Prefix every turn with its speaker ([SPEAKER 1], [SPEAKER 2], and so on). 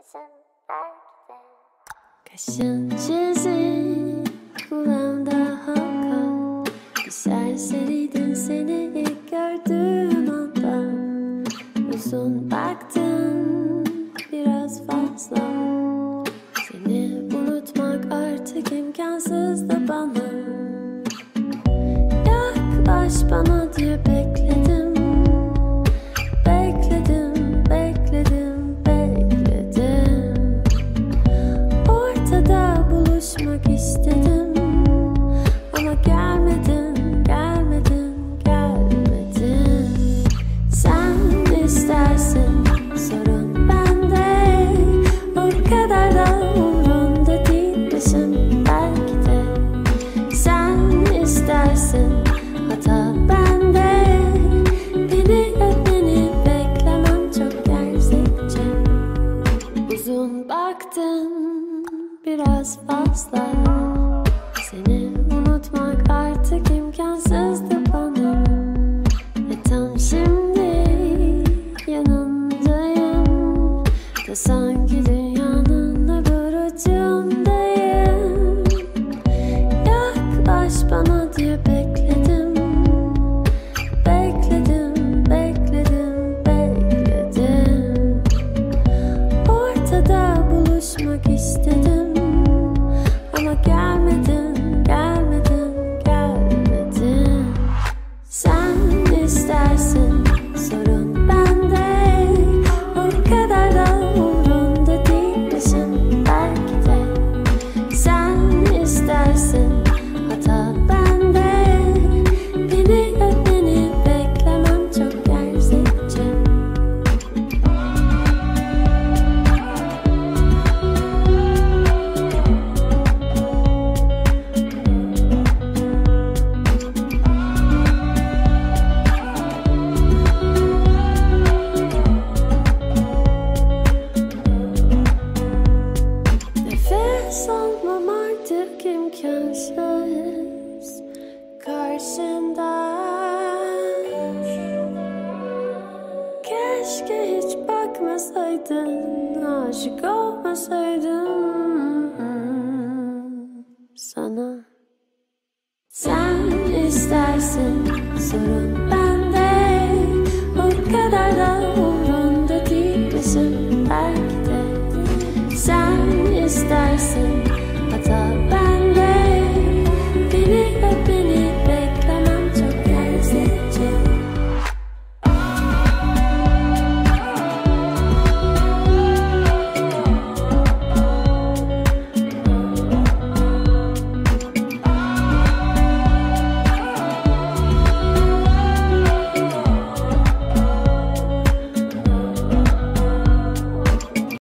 [SPEAKER 1] belki de.
[SPEAKER 2] Kaşın çizik kulağımda halka. Bir serseriydin seni ilk gördüğüm anda. Uzun baktın biraz fazla. Seni unutmak artık imkansızdı bana. Yaklaş bana diye Baktım biraz fazla imkansız karşında. Keşke hiç bakmasaydın, aşık olmasaydım sana. Sen istersin, sorun bende. O kadar da umurumda değilmişim belki de. Sen istersin,